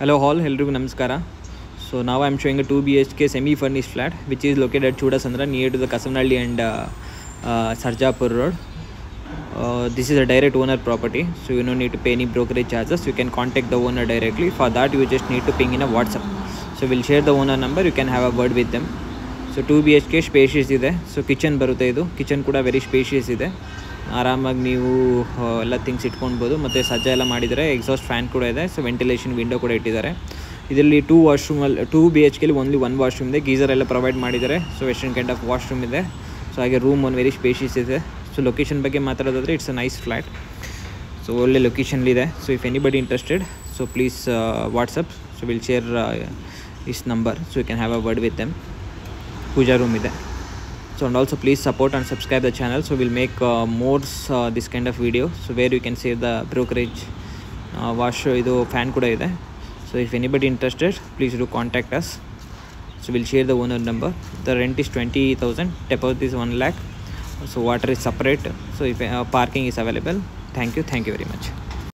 Hello all, ನಮಸ್ಕಾರ so ನಾವು I am showing a two B H K semi furnish flat which is located at Chudasandra near and uh, uh, Sarjapur road. Uh, this is a direct owner property so you don't need to pay any brokerage charges you can contact the owner directly for that you just need to ping in a whatsapp so we'll share the owner number you can have a word with them so two B H K spacious ಇದೆ so kitchen ಬರುತ್ತೆ ಇದು kitchen ಕೂಡ very spacious ಇದೆ ಆರಾಮಾಗಿ ನೀವು ಎಲ್ಲ things ಇಟ್ಕೊಳ್ಬೋದು. ಮತ್ತು ಸಜ್ಜ ಎಲ್ಲ ಮಾಡಿದರೆ ಎಕ್ಸಾಸ್ಟ್ ಫ್ಯಾನ್ ಕೂಡ ಇದೆ ಸೊ ವೆಂಟಿಲೇಷನ್ ವಿಂಡೋ ಕೂಡ ಇಟ್ಟಿದ್ದಾರೆ. ಇದರಲ್ಲಿ ಟೂ ವಾಶ್ರೂಮಲ್ಲಿ ಟೂ ಬಿ ಎಚ್ ಕೆಲಿ ಓನ್ಲಿ ಒನ್ ವಾಶ್ರೂಮ್ ಇದೆ. ಗೀಸರ್ ಎಲ್ಲ ಪ್ರೊವೈಡ್ ಮಾಡಿದ್ದಾರೆ so western kind of washroom ಇದೆ. ಸೊ ಹಾಗೆ ರೂಮ್ ಒಂದು ವೆರಿ ಸ್ಪೇಷಿಯಸ್ ಇದೆ. ಸೊ ಲೊಕೇಶನ್ ಬಗ್ಗೆ ಮಾತಾಡೋದಾದರೆ it's a nice flat so ಒಳ್ಳೆ ಲೊಕೇಶನ್ಲಿದೆ so if anybody interested so please WhatsApp so will share his number so you can have a word with them puja room ಇದೆ. So and also please support and subscribe the channel so will make more this kind of video so where you can save the brokerage wash ಇದು fan ಕೂಡ ಇದೆ. So if anybody interested please do contact us so will share the owner number the rent is twenty thousand deposit is one lakh so water is separate so if parking is available thank you thank you very much